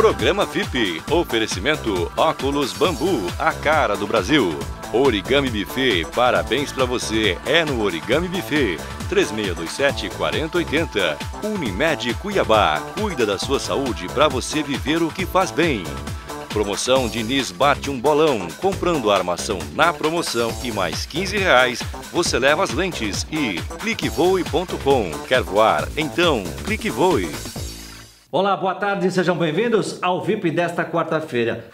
Programa VIP. Oferecimento Óculos Bambu, a cara do Brasil. Origami Buffet, parabéns pra você. É no Origami Buffet. 3627-4080. Unimed Cuiabá. Cuida da sua saúde para você viver o que faz bem. Promoção Diniz bate um bolão. Comprando a armação na promoção e mais 15 reais, você leva as lentes e cliquevoe.com. Quer voar? Então, clique voe. Olá, boa tarde, sejam bem-vindos ao VIP desta quarta-feira.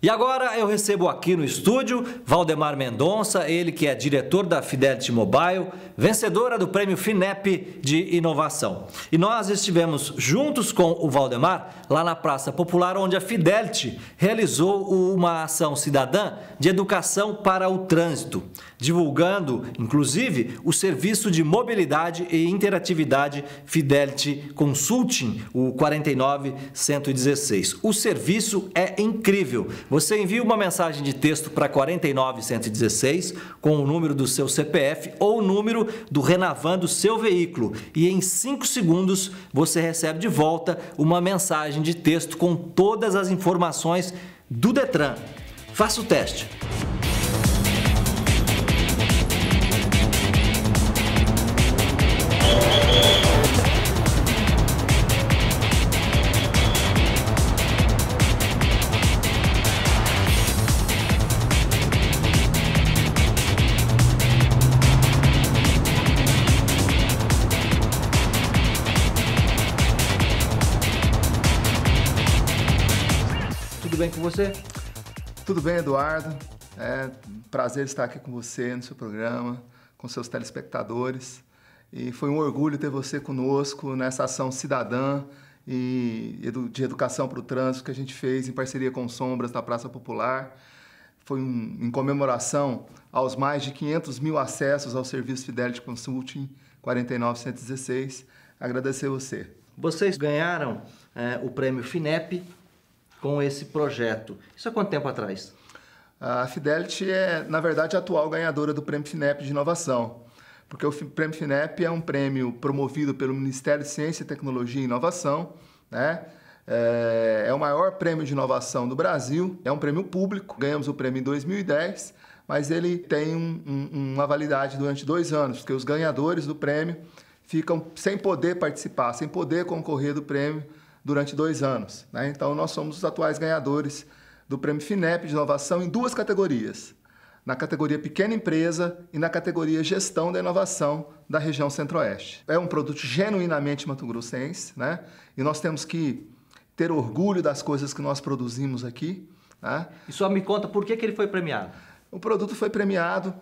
E agora eu recebo aqui no estúdio Valdemar Mendonça, ele que é diretor da Fidelity Mobile, vencedora do prêmio FINEP de inovação. E nós estivemos juntos com o Valdemar lá na Praça Popular, onde a Fidelity realizou uma ação cidadã de educação para o trânsito, divulgando, inclusive, o serviço de mobilidade e interatividade Fidelity Consulting, o 49116. O serviço é incrível você envia uma mensagem de texto para 49116 com o número do seu CPF ou o número do Renavan do seu veículo e em 5 segundos você recebe de volta uma mensagem de texto com todas as informações do Detran. Faça o teste. Bem com você? Tudo bem, Eduardo. É um prazer estar aqui com você no seu programa, com seus telespectadores. E foi um orgulho ter você conosco nessa ação cidadã e de educação para o trânsito que a gente fez em parceria com Sombras da Praça Popular. Foi um, em comemoração aos mais de 500 mil acessos ao serviço Fidelity Consulting 49116. Agradecer você. Vocês ganharam é, o prêmio FINEP com esse projeto. Isso há quanto tempo atrás? A Fidelity é, na verdade, a atual ganhadora do Prêmio FINEP de Inovação, porque o Prêmio FINEP é um prêmio promovido pelo Ministério de Ciência, Tecnologia e Inovação, né? É, é o maior prêmio de inovação do Brasil, é um prêmio público, ganhamos o prêmio em 2010, mas ele tem um, um, uma validade durante dois anos, porque os ganhadores do prêmio ficam sem poder participar, sem poder concorrer do prêmio durante dois anos. Né? Então, nós somos os atuais ganhadores do Prêmio FINEP de Inovação em duas categorias. Na categoria Pequena Empresa e na categoria Gestão da Inovação da região Centro-Oeste. É um produto genuinamente mato-grossense, né? E nós temos que ter orgulho das coisas que nós produzimos aqui. Né? E só me conta por que, que ele foi premiado? O produto foi premiado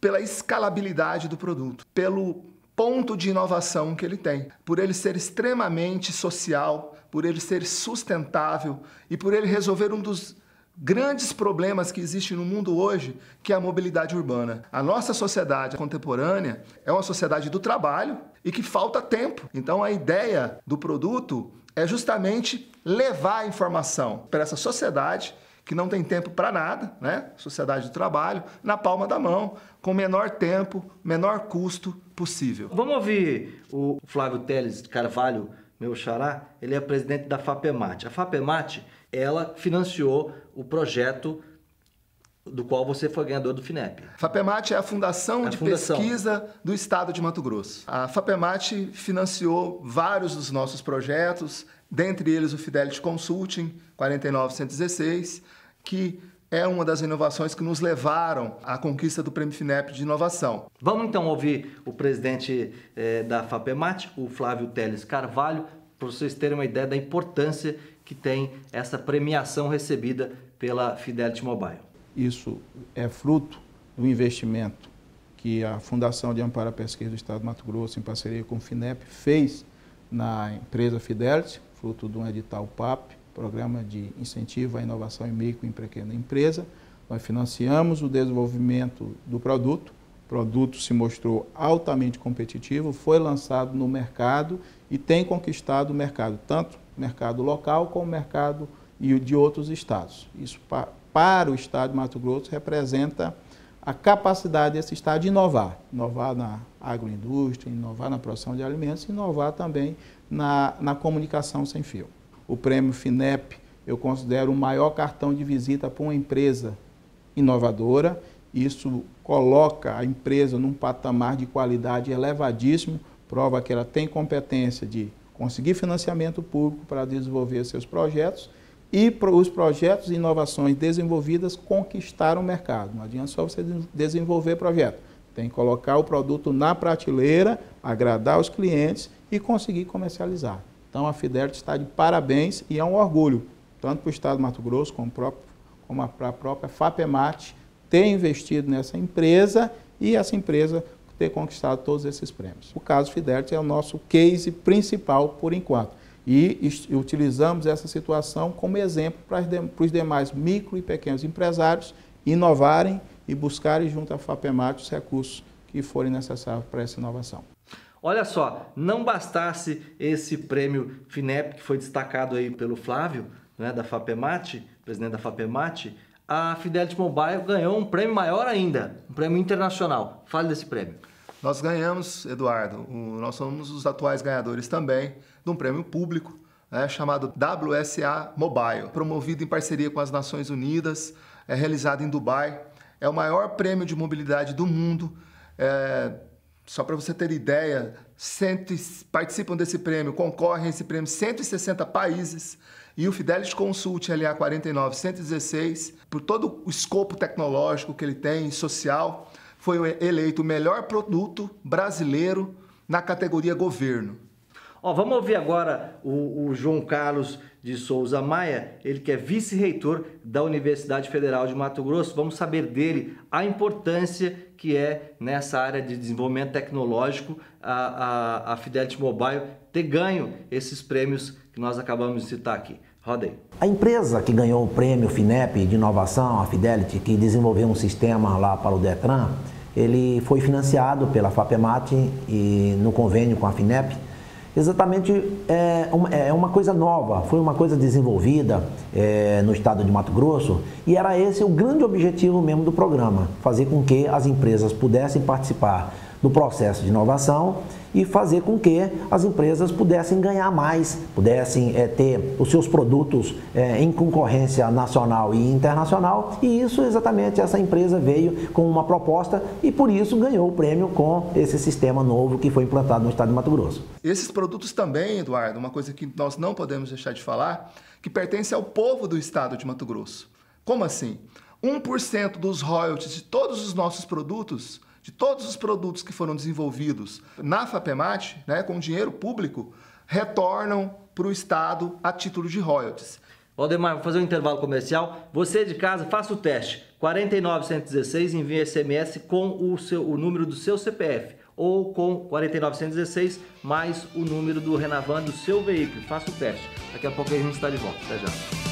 pela escalabilidade do produto, pelo ponto de inovação que ele tem, por ele ser extremamente social, por ele ser sustentável e por ele resolver um dos grandes problemas que existe no mundo hoje, que é a mobilidade urbana. A nossa sociedade contemporânea é uma sociedade do trabalho e que falta tempo. Então a ideia do produto é justamente levar a informação para essa sociedade que não tem tempo para nada, né? Sociedade do trabalho, na palma da mão, com menor tempo, menor custo possível. Vamos ouvir o Flávio Teles Carvalho, meu xará, ele é presidente da FAPEMAT. A FAPEMAT, ela financiou o projeto do qual você foi ganhador do FINEP. FAPEMAT é a Fundação a de fundação. Pesquisa do Estado de Mato Grosso. A FAPEMAT financiou vários dos nossos projetos, dentre eles o Fidelity Consulting 49116, que é uma das inovações que nos levaram à conquista do Prêmio FINEP de Inovação. Vamos então ouvir o presidente eh, da FAPEMAT, o Flávio Teles Carvalho, para vocês terem uma ideia da importância que tem essa premiação recebida pela Fidelity Mobile. Isso é fruto do investimento que a Fundação de Amparo à Pesquisa do Estado de Mato Grosso, em parceria com o FINEP, fez na empresa Fidelity, fruto de um edital PAP, Programa de Incentivo à Inovação em Micro e Pequena Empresa. Nós financiamos o desenvolvimento do produto, o produto se mostrou altamente competitivo, foi lançado no mercado e tem conquistado o mercado, tanto mercado local como mercado de outros estados. Isso para o estado de Mato Grosso representa a capacidade desse estado de inovar, inovar na agroindústria, inovar na produção de alimentos, inovar também na, na comunicação sem fio. O prêmio FINEP eu considero o maior cartão de visita para uma empresa inovadora. Isso coloca a empresa num patamar de qualidade elevadíssimo, prova que ela tem competência de conseguir financiamento público para desenvolver seus projetos e os projetos e inovações desenvolvidas conquistaram o mercado. Não adianta só você desenvolver projeto. Tem que colocar o produto na prateleira, agradar os clientes e conseguir comercializar. Então a Fidelity está de parabéns e é um orgulho, tanto para o Estado do Mato Grosso como, como para a própria FAPEMAT ter investido nessa empresa e essa empresa ter conquistado todos esses prêmios. O caso Fidelity é o nosso case principal por enquanto. E utilizamos essa situação como exemplo para os demais micro e pequenos empresários inovarem e buscarem junto à FAPEMAT os recursos que forem necessários para essa inovação. Olha só, não bastasse esse prêmio FINEP que foi destacado aí pelo Flávio, né, da FAPEMAT, presidente da FAPEMAT, a Fidelity Mobile ganhou um prêmio maior ainda, um prêmio internacional. Fale desse prêmio. Nós ganhamos, Eduardo, nós somos os atuais ganhadores também de um prêmio público né, chamado WSA Mobile, promovido em parceria com as Nações Unidas, é realizado em Dubai. É o maior prêmio de mobilidade do mundo. É, só para você ter ideia, cento, participam desse prêmio, concorrem a esse prêmio 160 países. E o Fidelity Consult LA 49 116, por todo o escopo tecnológico que ele tem, social, foi eleito o melhor produto brasileiro na categoria governo. Ó, vamos ouvir agora o, o, João Carlos de Souza Maia, ele que é vice-reitor da Universidade Federal de Mato Grosso. Vamos saber dele a importância que é nessa área de desenvolvimento tecnológico a, a, a Fidelity Mobile ter ganho esses prêmios que nós acabamos de citar aqui. Roda aí. A empresa que ganhou o prêmio FINEP de inovação, a Fidelity, que desenvolveu um sistema lá para o Detran, ele foi financiado pela FAPEMAT e no convênio com a FINEP exatamente é uma, é uma coisa nova, foi uma coisa desenvolvida é, no estado de Mato Grosso e era esse o grande objetivo mesmo do programa, fazer com que as empresas pudessem participar do processo de inovação e fazer com que as empresas pudessem ganhar mais, pudessem é, ter os seus produtos é, em concorrência nacional e internacional. E isso exatamente essa empresa veio com uma proposta e por isso ganhou o prêmio com esse sistema novo que foi implantado no estado de Mato Grosso. Esses produtos também, Eduardo, uma coisa que nós não podemos deixar de falar, que pertence ao povo do estado de Mato Grosso. Como assim? 1% dos royalties de todos os nossos produtos de todos os produtos que foram desenvolvidos na FAPEMAT, né, com dinheiro público, retornam para o Estado a título de royalties. Valdemar, vou fazer um intervalo comercial. Você de casa, faça o teste. 49116, envie SMS com o, seu, o número do seu CPF ou com 49116 mais o número do Renavan do seu veículo. Faça o teste. Daqui a pouco a gente está de volta. Até já.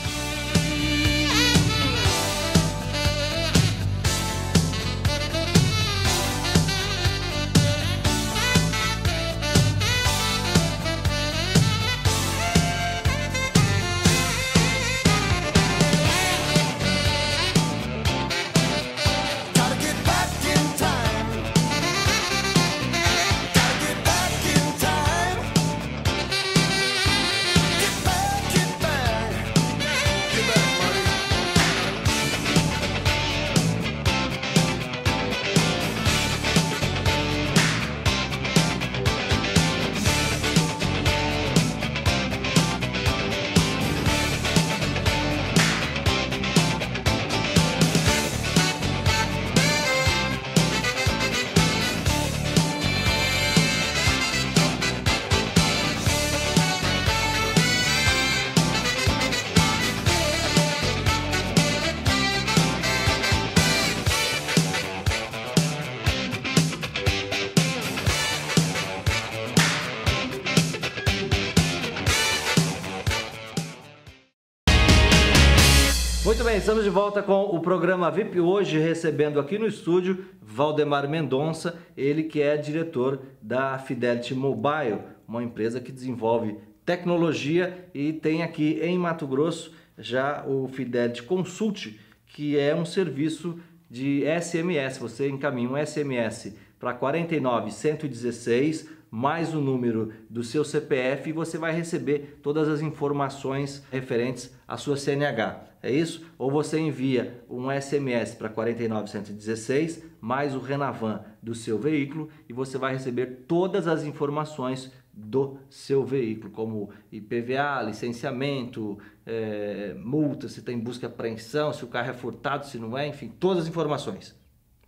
Estamos de volta com o programa VIP. Hoje recebendo aqui no estúdio Valdemar Mendonça, ele que é diretor da Fidelity Mobile, uma empresa que desenvolve tecnologia e tem aqui em Mato Grosso já o Fidelity Consult, que é um serviço de SMS. Você encaminha um SMS para 49 116 mais o número do seu CPF e você vai receber todas as informações referentes à sua CNH. É isso? Ou você envia um SMS para 49116 mais o Renavan do seu veículo e você vai receber todas as informações do seu veículo, como IPVA, licenciamento, é, multa, se tem busca e apreensão, se o carro é furtado, se não é, enfim, todas as informações.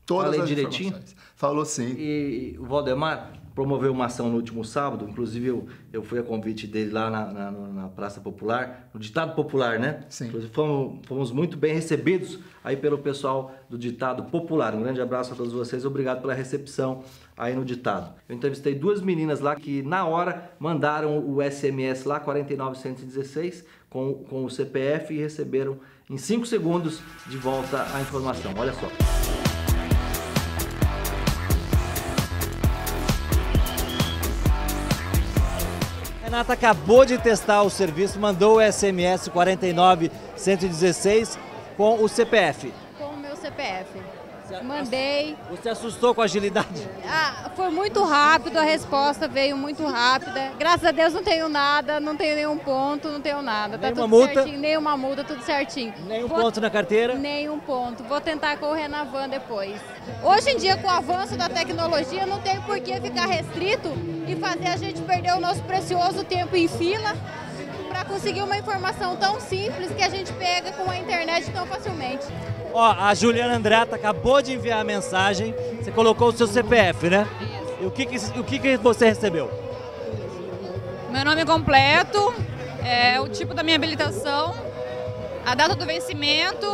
Todas Falei as direitinho? informações. Falou sim. E o Valdemar promoveu uma ação no último sábado, inclusive eu, eu fui a convite dele lá na, na, na Praça Popular, no Ditado Popular, né? Sim. Inclusive fomos, fomos muito bem recebidos aí pelo pessoal do Ditado Popular. Um grande abraço a todos vocês, obrigado pela recepção aí no Ditado. Eu entrevistei duas meninas lá que na hora mandaram o SMS lá, 49116, com, com o CPF e receberam em 5 segundos de volta a informação. Olha só. Renata acabou de testar o serviço, mandou o SMS 49116 com o CPF. Com o meu CPF. Mandei. Você assustou com a agilidade? Ah, foi muito rápido, a resposta veio muito rápida. Graças a Deus não tenho nada, não tenho nenhum ponto, não tenho nada. Tá Nenhuma tudo multa? certinho, nenhuma multa, tudo certinho. Nenhum Vou- ponto na carteira? Nenhum ponto. Vou tentar correr na van depois. Hoje em dia, com o avanço da tecnologia, não tem por que ficar restrito e fazer a gente perder o nosso precioso tempo em fila para conseguir uma informação tão simples que a gente pega com a internet tão facilmente. Ó, a Juliana Andrata acabou de enviar a mensagem. Você colocou o seu CPF, né? E o que, que, o que, que você recebeu? Meu nome completo, é, o tipo da minha habilitação, a data do vencimento,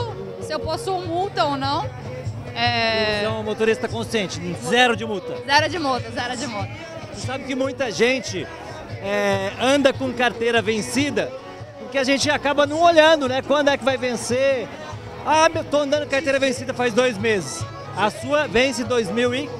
se eu possuo multa ou não. Você É, é um motorista consciente, zero de multa. zero de multa, zero de multa. Você sabe que muita gente é, anda com carteira vencida porque a gente acaba não olhando, né? Quando é que vai vencer? Ah, eu tô andando com carteira vencida faz dois meses. A sua vence em 2000 e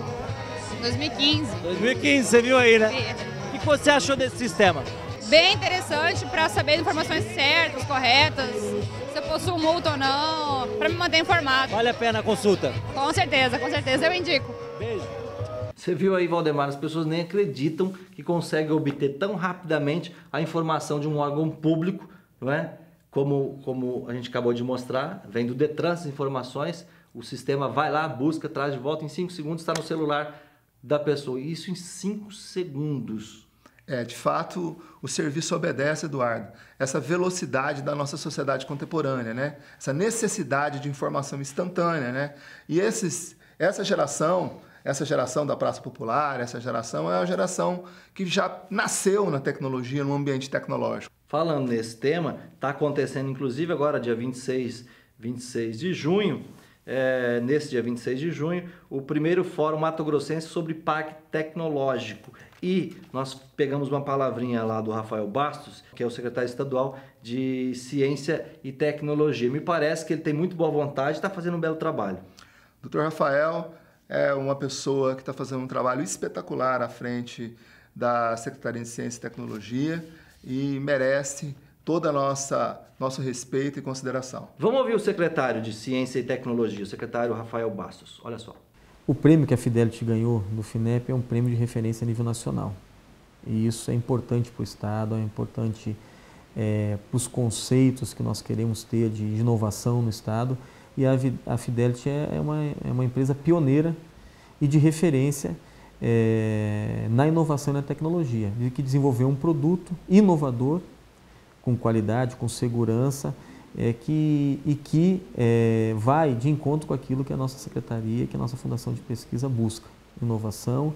2015. 2015, você viu aí, né? E- O que você achou desse sistema? Bem interessante para saber as informações certas, corretas, se eu possuo multa ou não, para me manter informado. Vale a pena a consulta. Com certeza, com certeza eu indico. Beijo. Você viu aí, Valdemar, as pessoas nem acreditam que conseguem obter tão rapidamente a informação de um órgão público, não é? Como, como a gente acabou de mostrar, vem do Detran essas informações, o sistema vai lá, busca, traz de volta em 5 segundos, está no celular da pessoa. Isso em 5 segundos. É, de fato, o serviço obedece, Eduardo, essa velocidade da nossa sociedade contemporânea, né? Essa necessidade de informação instantânea, né? E esses, essa geração, essa geração da Praça Popular, essa geração é uma geração que já nasceu na tecnologia, no ambiente tecnológico. Falando nesse tema, está acontecendo inclusive agora, dia 26, 26 de junho, é, nesse dia 26 de junho, o primeiro Fórum Mato Grossense sobre Parque Tecnológico. E nós pegamos uma palavrinha lá do Rafael Bastos, que é o secretário estadual de Ciência e Tecnologia. Me parece que ele tem muito boa vontade e está fazendo um belo trabalho. Dr. Rafael é uma pessoa que está fazendo um trabalho espetacular à frente da Secretaria de Ciência e Tecnologia e merece toda a nossa nosso respeito e consideração. Vamos ouvir o secretário de Ciência e Tecnologia, o secretário Rafael Bastos. Olha só. O prêmio que a Fidelity ganhou do FINEP é um prêmio de referência a nível nacional. E isso é importante para o Estado, é importante é, para os conceitos que nós queremos ter de inovação no Estado. E a, a Fidelity é, é uma, é uma empresa pioneira e de referência é, na inovação e na tecnologia, de que desenvolveu um produto inovador, com qualidade, com segurança, é, que, e que é, vai de encontro com aquilo que a nossa secretaria, que a nossa Fundação de Pesquisa busca. Inovação,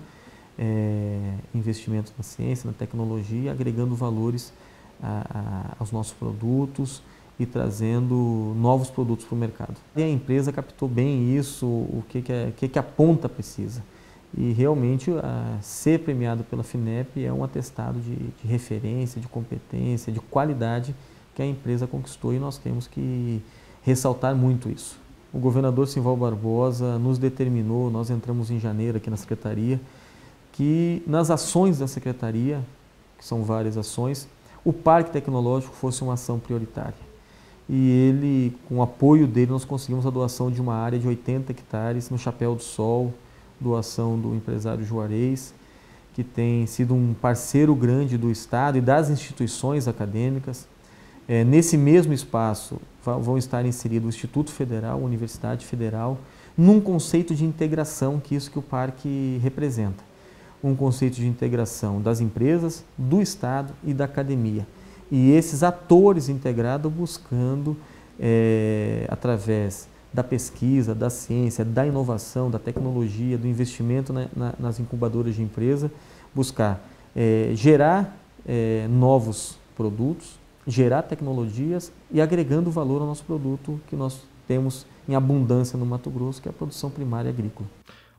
é, investimento na ciência, na tecnologia, agregando valores a- a- aos nossos produtos e trazendo novos produtos para o mercado. E a empresa captou bem isso, o que, que, a, que, que a ponta precisa. E realmente a, ser premiado pela FINEP é um atestado de, de referência, de competência, de qualidade que a empresa conquistou e nós temos que ressaltar muito isso. O governador Simval Barbosa nos determinou, nós entramos em janeiro aqui na secretaria, que nas ações da secretaria, que são várias ações, o parque tecnológico fosse uma ação prioritária. E ele, com o apoio dele, nós conseguimos a doação de uma área de 80 hectares no Chapéu do Sol, doação do empresário Juarez, que tem sido um parceiro grande do Estado e das instituições acadêmicas. É, nesse mesmo espaço vão estar inseridos o Instituto Federal, a Universidade Federal, num conceito de integração que isso que o parque representa. Um conceito de integração das empresas, do Estado e da academia. E esses atores integrados buscando, é, através da pesquisa, da ciência, da inovação, da tecnologia, do investimento na, na, nas incubadoras de empresa, buscar é, gerar é, novos produtos, gerar tecnologias e agregando valor ao nosso produto que nós temos em abundância no Mato Grosso, que é a produção primária agrícola.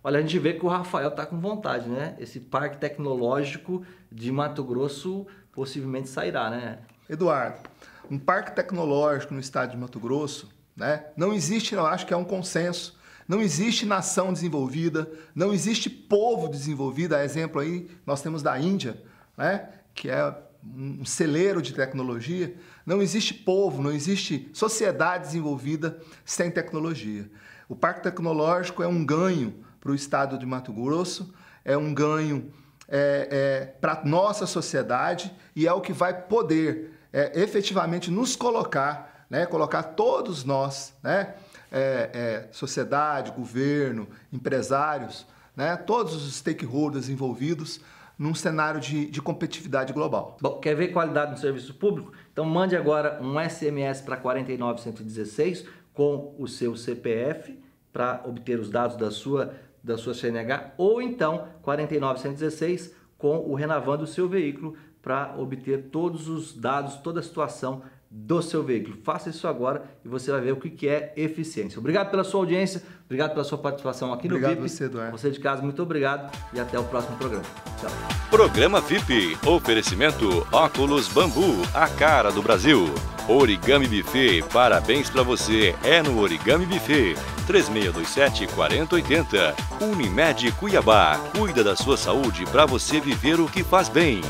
Olha, a gente vê que o Rafael está com vontade, né? Esse parque tecnológico de Mato Grosso possivelmente sairá, né? Eduardo, um parque tecnológico no estado de Mato Grosso né? Não existe, eu acho que é um consenso, não existe nação desenvolvida, não existe povo desenvolvido. A exemplo aí, nós temos da Índia, né? que é um celeiro de tecnologia. Não existe povo, não existe sociedade desenvolvida sem tecnologia. O Parque Tecnológico é um ganho para o estado de Mato Grosso, é um ganho é, é, para a nossa sociedade e é o que vai poder é, efetivamente nos colocar né? colocar todos nós, né? É, é, sociedade, governo, empresários, né? todos os stakeholders envolvidos num cenário de, de competitividade global. Bom, quer ver qualidade no serviço público? Então mande agora um SMS para 49116 com o seu CPF para obter os dados da sua, da sua CNH ou então 49116 com o renovando o seu veículo para obter todos os dados, toda a situação do seu veículo. Faça isso agora e você vai ver o que é eficiência. Obrigado pela sua audiência, obrigado pela sua participação aqui obrigado no VIP. Você, Eduardo. Você de casa, muito obrigado e até o próximo programa. Tchau. Programa VIP. Oferecimento Óculos Bambu, a cara do Brasil. Origami Buffet, parabéns para você. É no Origami Buffet. 3627 4080. Unimed Cuiabá. Cuida da sua saúde para você viver o que faz bem.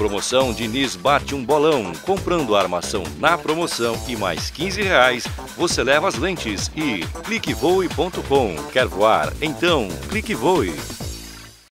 Promoção Diniz bate um bolão. Comprando a armação na promoção e mais 15 reais, você leva as lentes e cliquevoe.com. Quer voar? Então, clique voe.